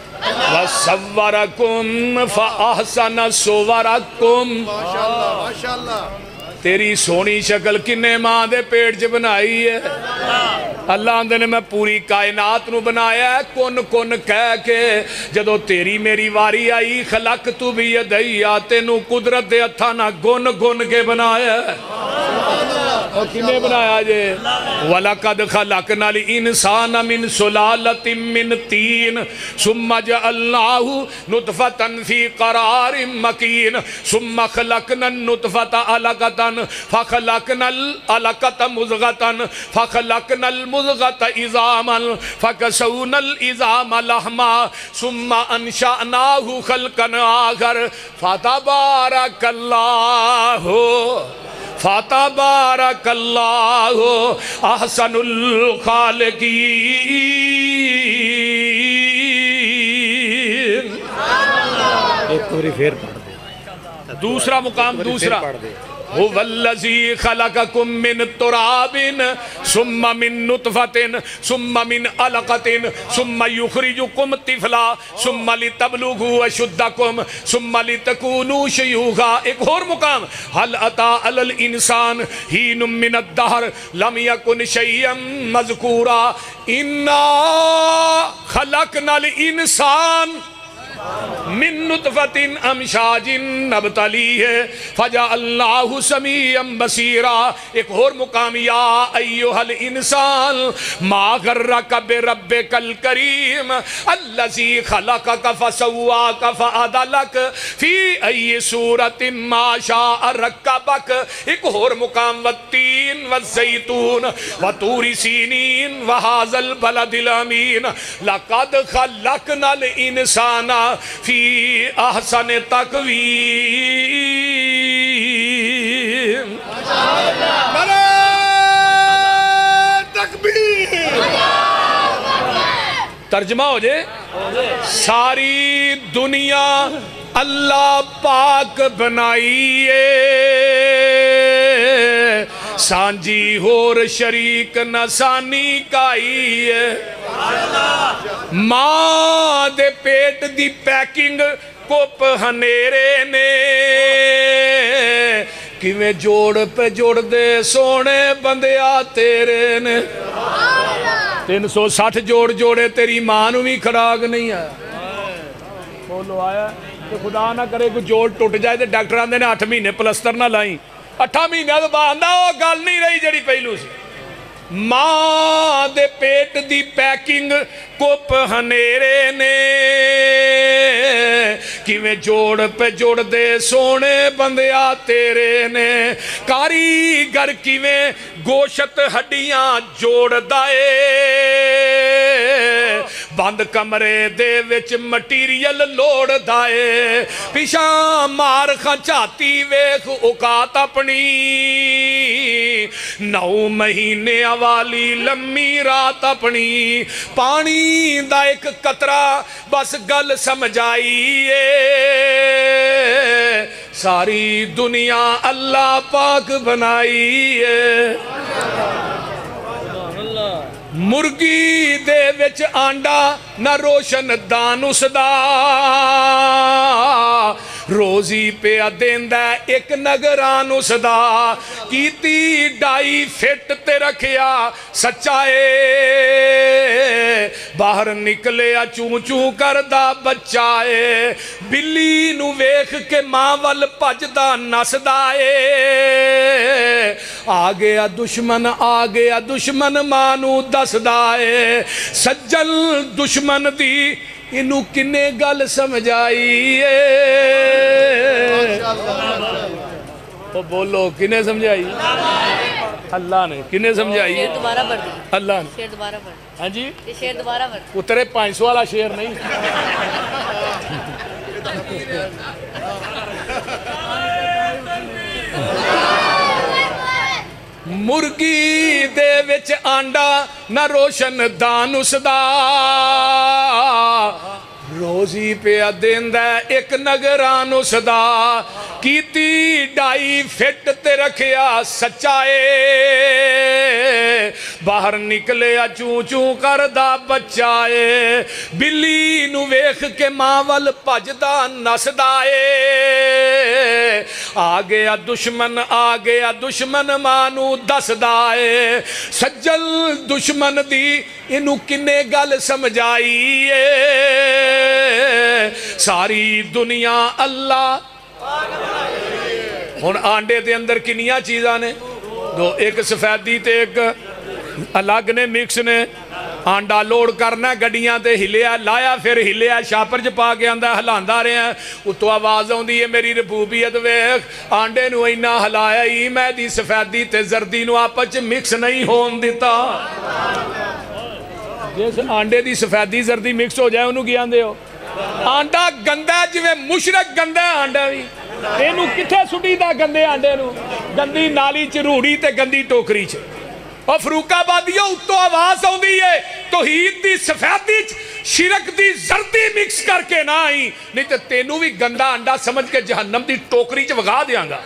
وَسَوَّرَكُمْ فَأَحْسَنَ سُوَرَكُمْ ماشاءاللہ ماشاءاللہ۔ تیری سونی شکل کنے ماں دے پیڑ جے بنائی ہے اللہ اندھے نے میں پوری کائنات نو بنایا ہے کن کن کہہ کے جدو تیری میری واری آئی خلق تو بھی ادئی آتے نو قدرت دے اتھا نا گن گن کے بنایا اور کنے بنایا جے وَلَقَدْ خَلَقْنَا الْإِنسَانَ مِن سُلَالَةٍ مِّن تِينَ جَ اللَّهُ نُطْفَةً فِي قَرَارِ مَّكِينٍ سُمَّ خَلَقْنَا نُطْفَةً عَلَقَتَ فخلقنا العلقة مضغة فخلقنا المضغة عظاما فكسونا العظام لحما ثم أنشأناه خلقا آخر فتبارك الله فتبارك الله احسن الخالقين۔ ایک باری پھر پڑھ دے۔ دوسرا مقام دوسرا پھر پڑھ دے۔ هو الذي خلقكم من تراب، ثم من نطفة، ثم من علقة ثم يخرجكم طفلا ثم لتبلغوا أشدكم ثم لتكونوا شيوخا۔ ایک اور مقام، هل أتى على الإنسان حين من الدهر؟ لم يكن شيئا مذكورا۔ إنا خلقنا الإنسان من نطفت امشاج نبتلی ہے فجا اللہ سمیم بصیرا ایک اور مقام، یا ایوہ الانسان، ما غرک بربک الکریم، اللذی خلقک فسواک فعدلک. فی ای صورت ما شاء رکبک. ایک اور مقام، والتین، والزیتون، وطور سینین وحاز البلد الامین. لقد خلقنا الانسان فی احسن تقویم۔ ترجمہ ہو جائے۔ ساری دنیا اللہ پاک بنائیے۔ ਸਾਂਝੀ ਹੋਰ ਸ਼ਰੀਕ ਨਸਾਨੀ ਕਾਈ ਏ ਮਾਂ ਦੇ ਪੇਟ ਦੀ ਪੈਕਿੰਗ ਕੁੱਪ ਹਨੇਰੇ ਨੇ। ਕਿਵੇਂ ਜੋੜ ਪੇ ਜੋੜਦੇ ਸੋਹਣੇ ਬੰਦਿਆ ਤੇਰੇ ਨੇ। 360 ਜੋੜ ਜੋੜੇ ਤੇਰੀ ਮਾਂ ਨੂੰ ਵੀ ਖਰਾਕ ਨਹੀਂ ਆਇਆ ਬੋਲੋ ਆਇਆ, ਤੇ ਖੁਦਾ ਨਾ ਕਰੇ ਕੋਈ ਜੋੜ ਟੁੱਟ ਜਾਏ ਤੇ ਡਾਕਟਰ ਆਂਦੇ ਨੇ 8 ਮਹੀਨੇ ਪਲਸਤਰ ਨਾ ਲਾਈ। 8 ਮਹੀਨਿਆਂ ਤੋਂ ਬਾਅਦ ਆਂਦਾ ਉਹ ਗੱਲ ਨਹੀਂ ਰਹੀ ਜਿਹੜੀ ਪਹਿਲੂ ਸੀ। ਮਾਂ ਦੇ ਪੇਟ ਦੀ ਪੈਕਿੰਗ ਕੁੱਪ ਹਨੇਰੇ ਨੇ। ਕਿਵੇਂ ਜੋੜ ਪੇ ਜੋੜਦੇ ਸੋਹਣੇ ਬੰਦਿਆ ਤੇਰੇ ਨੇ। ਕਾਰੀਗਰ ਕਿਵੇਂ ਗੋਸ਼ਤ ਹੱਡੀਆਂ ਜੋੜਦਾ ਏ। ਬੰਦ ਕਮਰੇ ਦੇ ਵਿੱਚ ਮਟੀਰੀਅਲ ਲੋੜਦਾ ਏ। ਪਿਛਾਂ ਮਾਰ ਖਾਂ ਝਾਤੀ ਵੇਖ ਔਕਾਤ ਆਪਣੀ। ਨੌ ਮਹੀਨੇ والی لمی رات اپنی پانی دا ایک قطرہ بس گل سمجھائیے ساری دنیا اللہ پاک بنائیے مرگی دے وچ آنڈا نہ روشن دان اس دا ਰੋਜ਼ੀ ਪਿਆ ਦੇਂਦਾ ਇੱਕ ਨਗਰਾਨ ਉਸਦਾ ਕੀਤੀ ਡਾਈ ਫਿੱਟ ਤੇ ਰੱਖਿਆ ਸੱਚਾ ਏ ਬਾਹਰ ਨਿਕਲਿਆ ਚੂ ਚੂ ਕਰਦਾ ਬੱਚਾ ਏ ਬਿੱਲੀ ਨੂੰ ਵੇਖ ਕੇ ਮਾਂ ਵੱਲ ਭੱਜਦਾ ਨੱਸਦਾ ਏ। ਆ ਗਿਆ ਦੁਸ਼ਮਨ, ਆ ਗਿਆ ਦੁਸ਼ਮਨ, ਮਾਂ ਨੂੰ ਦੱਸਦਾ ਏ। ਸੱਜਣ ਦੁਸ਼ਮਨ ਦੀ انہوں کنے گل سمجھائی تو بولو کنے سمجھائی؟ اللہ نے کنے سمجھائی؟ شیر دوبارہ پڑھ دی اللہ نے۔ شیر دوبارہ پڑھ ہاں جی؟ شیر دوبارہ پڑھ اترے پانچ سو والا شیر نہیں۔ Oh ਮੁਰਗੀ ਦੇ ਵਿੱਚ ਆਂਡਾ ਨਾ ਰੋਸ਼ਨ ਦਾਨ ਉਸਦਾ ਰੋਜ਼ੀ روزی پہ دیندہ ایک نگران اس دا کیتی ڈائی فٹ تے رکھیا سچائے باہر نکلے چون چون کردہ بچائے بلی نو ویخ کے ماول پجدہ نسدائے آگیا دشمن آگیا دشمن مانو دسدائے سجل دشمن دی انہوں کنے گل سمجھائیے ساری دنیا اللہ۔ ہن آنڈے دے اندر کنیاں چیزاں نے۔ دو، ایک سفیدی تے ایک الگ نے، مکس نے۔ آنڈا لوڑ کرنا گڑیاں تے ہلیا، لایا، پھر ہلیا، شاپر پا کے آندا ہلاندا رہے ہیں اتو آواز آندی ہے، میری ربوبیت ویخ آنڈے نو اینا ہلایا ہی، میں دی سفیدی تے زردی نو آپس مکس نہیں ہون دیتا۔ ਜਿਸ ਆਂਡੇ ਦੀ ਸਫੈਦੀ ਜ਼ਰਦੀ ਮਿਕਸ ਹੋ ਜਾਏ, ਉਹਨੂੰ ਕੀ ਆਂਦੇ ਹੋ? ਆਂਡਾ ਗੰਦਾ ਜਿਵੇਂ ਮੁਸ਼ਰਕ ਗੰਦਾ ਆਂਡਾ ਵੀ। ਇਹਨੂੰ ਕਿੱਥੇ ਸੁੱਟੀਦਾ ਗੰਦੇ ਆਂਡੇ ਨੂੰ? ਗੰਦੀ ਨਾਲੀ ਚ, ਰੂੜੀ ਤੇ ਗੰਦੀ ਟੋਕਰੀ ਚ। ਉਹ ਫਰੂਕਾਬਾਦੀਓ ਉੱਤੋਂ ਆਵਾਜ਼ ਆਉਂਦੀ ਏ, ਤੋਹੀਦ ਦੀ ਸਫੈਦੀ ਚ, ਸ਼ਿਰਕ ਦੀ ਜ਼ਰਦੀ ਮਿਕਸ ਕਰਕੇ ਨਾ ਆਈ। ਨਹੀਂ ਤੇ ਤੈਨੂੰ ਵੀ ਗੰਦਾ ਆਂਡਾ ਸਮਝ ਕੇ ਜਹੰਮ ਦੀ ਟੋਕਰੀ ਚ ਵਗਾ ਦਿਆਂਗਾ।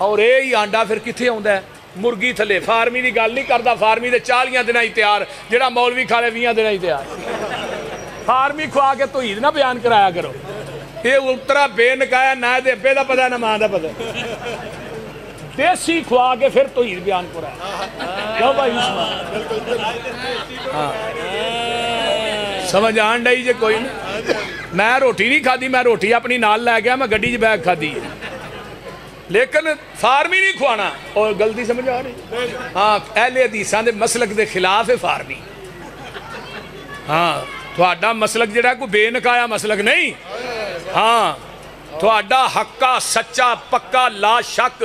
ਔਰ ਇਹ ਹੀ ਆਂਡਾ ਫਿਰ ਕਿੱਥੇ ਆਉਂਦਾ ਹੈ? ਮੁਰਗੀ ਥੱਲੇ, ਫਾਰਮੀ ਦੀ ਗੱਲ ਨਹੀਂ ਕਰਦਾ, ਫਾਰਮੀ ਦੇ 40 ਦਿਨਾਂ ਹੀ ਤਿਆਰ, ਜਿਹੜਾ ਮੌਲਵੀ ਖਾਲੇ 20 ਦਿਨਾਂ ਹੀ ਤਿਆਰ। ਫਾਰਮੀ ਖਵਾ ਕੇ ਤੋਹੀਦ ਨਾ ਬਿਆਨ ਕਰਾਇਆ ਕਰੋ। ਇਹ ਉਤਰਾ ਬੇਨਕਾਇਆ, ਨਾ ਇਹਦੇ ਅੱਬੇ ਦਾ ਪਤਾ, ਨਾ ਮਾਂ ਦਾ ਪਤਾ। ਦੇਸੀ ਖਵਾ ਕੇ ਫਿਰ ਤੋਹੀਦ ਬਿਆਨ ਕਰਾਇਆ। ਲਓ ਭਾਈ ਹਾਂ। ਸਮਝ ਆਣ ਡਈ ਜੇ ਕੋਈ ਮੈਂ ਰੋਟੀ ਨਹੀਂ ਖਾਦੀ ਮੈਂ ਰੋਟੀ ਆਪਣੀ ਨਾਲ ਲੈ ਗਿਆ, ਮੈਂ ਗੱਡੀ 'ਚ ਬੈਗ ਖਾਦੀ لیکن فارمی نہیں کھوانا۔ اور گلتی سمجھ آ رہی؟ ہاں حدیثان دے مسلک دے خلاف فارمی۔ ہاں تھوڑا مسلک جڑا ہے، کوئی بے نکایا مسلک نہیں۔ ہاں تھوڑا حقا، سچا، پکا، لا شک،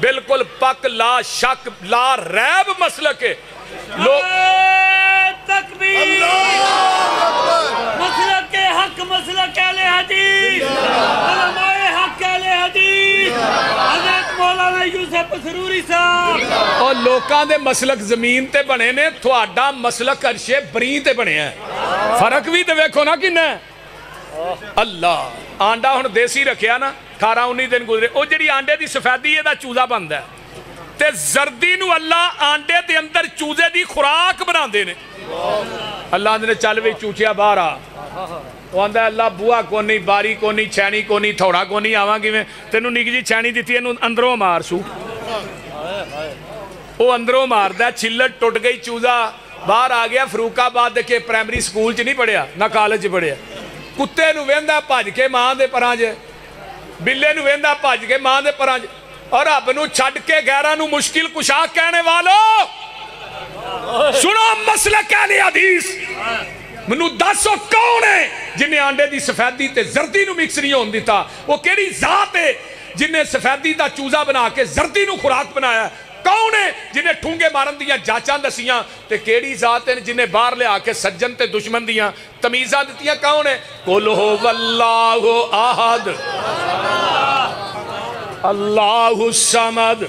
بالکل پک، لا شک، لا ریب مسلک ہے۔ لوگ مسلک اور لوکاں دے مسلک زمین تے بنے نے، تھوڑا مسلک عرشے بری تے بنے ہیں۔ فرق بھی تے ویکھو نا کن ہے؟ اللہ! آنڈا ہن دیسی رکھیا نا 18 19 دن گزرے، او جڑی آنڈے دی سفیدی ہے، دا چوزا بندا ہے۔ زردی نو اللہ آنڈے دے اندر چوزے دی خوراک بنا دے نے اللہ نے چل بھی چوچیا باہر آ وہ آندا ہے اللہ بوا کو نہیں باری کو نہیں چھینی کو نہیں تھوڑا کو نہیں آواں کیویں تینوں نک جی چھینی دتی اینوں اندروں مار سو وہ اندروں ماردا چھلٹ ٹوٹ گئی چوزا باہر آ گیا فروق آباد کے پرائمری سکول چ نہیں پڑھیا نہ کالج پڑھیا کتے نو ویندا بھج کے ماں دے پراں چ بلے نو ویندا بھج کے اور رب نو چھڈ کے غیراں نو مشکل کشا کہنے والو. سنو مسلک اہل حدیث. منو دسو کون ہے جنہیں آنڈے دی سفیدی تے زردی نو مکس نہیں ہون دیتا. وہ کیڑی ذات ہے جنہیں سفیدی دا چوزا بنا کے زردی نو خوراک بنایا کون ہے جنہیں ٹھونگے مارن دیاں جاچاں دسیاں. تے کیڑی ذات ہے جنہیں باہر لے آکے سجن تے دشمن دیاں تمیزاں دتیاں کون ہے؟ قل ہو واللہ آہد اللہ السمد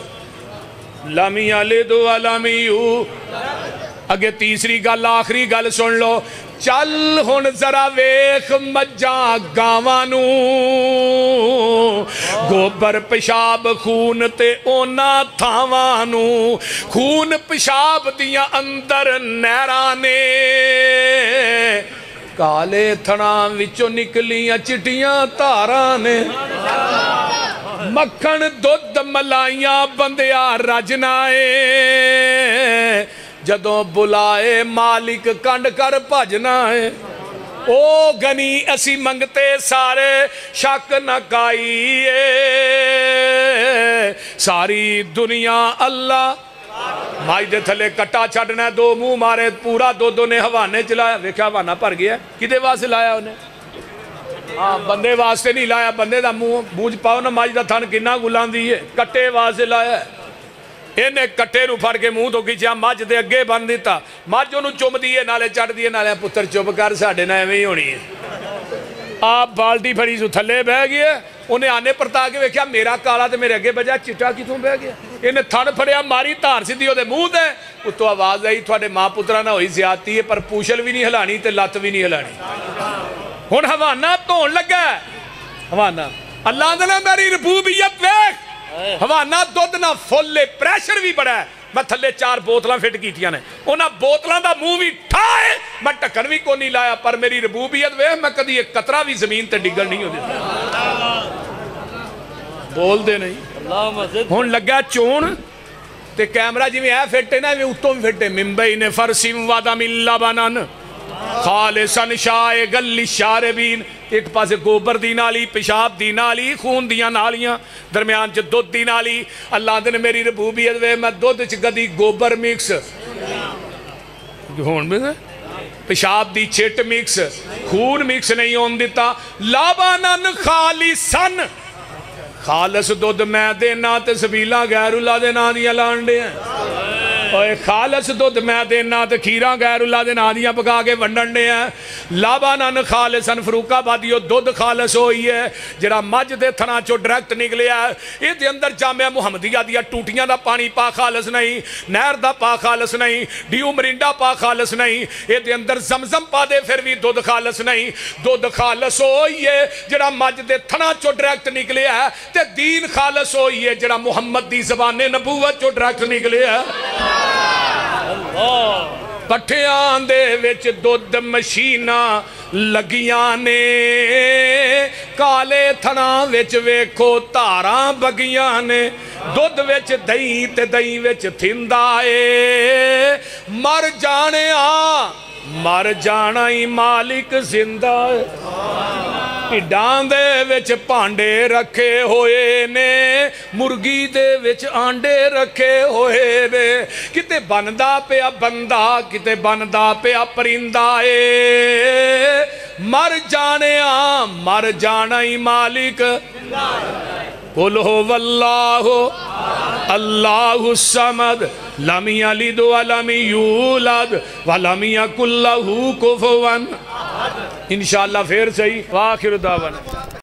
لم یلد ولم یو اگے تیسری گل، آخری گل سن لو. چل ہن ذرا ویخ مجاں گاواں نو. گوبر پیشاب خون تے اونا تھاواں نو. خون پیشاب دیاں اندر نہراں نے. کالے تھڑاں وچوں نکلیاں چٹیاں تاراں نے مکھن دودھ ملائیاں بندیا رجنا ہے جدوں بلائے مالک کنڈ کر بھجنا ہے او گنی اسی منگتے سارے شک نہ کائیے ساری دنیا اللہ مائی دے تھلے کٹا چھڑنا ہے دو منہ مارے پورا دو دو نے حوانے چلایا ویکھا حوانہ پر گیا کدے واسے لایا انہیں ہاں بندے واسطے نہیں لایا بندے دا منہ بوجھ پاؤ نا ماج دا تھن کنا گلان دی ہے کٹے واسطے لایا ہے انہیں کٹے نو پھڑ کے منہ تو کھچیا ماج دے اگے بن دیتا ماج انہوں چوم دیئے نالے چڑھ دیئے نالے پتر چوب کر ساڑھے نائے میں ہی ہونی ہے آپ بالٹی پھڑی سو تھلے بہ گئے انہیں آنے پر تاکہ ویکھیا میرا کالا تے میرے اگے بجا چٹا کی توں بہ گیا انہیں تھن پھڑیا ماری تار سی دیو دے منہ دے اس تو آواز آئی تھوڑے ماں پترہ نہ ہوئی زیادتی ہے پر پوشل بھی ہن حوانہ تون لگا ہے حوانہ اللہ دلہ میری ربوبیت ویک حوانہ دودھ نہ فولے پریشر بھی بڑا ہے میں تھلے چار بوتلاں فٹ کیتیاں نے انہاں بوتلاں دا منہ بھی ٹھائے میں ٹکن بھی کو نہیں لایا پر میری ربوبیت ویک میں کدی ایک قطرہ بھی زمین تے ڈگل نہیں ہو دیتا بول دے نہیں ہون لگا چون تے کیمرہ جی میں ہے فٹے نا میں اتوں فٹے ممبئی نے فرسیم وادم اللہ بنان خالصن شائے گلی شاربین، ایک پاسے گوبر دی نالی، پیشاب دی نالی، خون دیاں نالیاں، درمیان چ دودھ دی نالی۔ اللہ دے نے میری ربوبیت وے، میں دودھ چ گدی گوبر مکس۔ ہون میں پیشاب دی چھٹ مکس، خون مکس نہیں ہون دیتا۔ لابانن خالصن خالص دودھ میں دینا تے سبیلہ غیر اللہ دے نا دیا لانڈے ہیں۔ اوے خالص دودھ میں دینا تے کھیرا غیر اللہ دے نا دیا پکا کے ونڈنڈے ہیں لابانن خالصن فروقہ بادیو دودھ خالص ہوئی ہے جڑا مج دے تھنا چو ڈریکٹ نکلیا ہے یہ دے اندر جامعہ محمدیہ دیا ٹوٹیاں دا پانی پا خالص نہیں نہر دا پا خالص نہیں ڈیو مرنڈا پا خالص نہیں یہ دے اندر زمزم پا دے پھر بھی دودھ خالص نہیں دودھ خالص ہوئی ہے جڑا مج دے تھنا چو ڈریکٹ نکلیا ہے تے دین خالص ہوئی ہے جڑا محمد دی زبان نبوت چو ڈریکٹ نکلیا ہے پٹھیاں دے وچ دودھ مشینہ لگیاں نے کالے تھنا وچ ویکھو تاراں بگیاں نے دودھ وچ دہی تے دہی وچ تھندا اے مر جانے آ مر جانا ہی مالک زندہ ہے ڈان دے وچ پانڈے رکھے ہوئے نے مرگی دے وچ آنڈے رکھے ہوئے نے کتے بندہ پیا بندہ کتے بندہ پیا پرندہ اے مر جانے آ مر جانا ہی مالک قل ہو واللہ اللہ السمد لم یلد ولم یولد ولم یکن لہو کفوا۔ انشاءاللہ پھر صحیح واخر دعوانا۔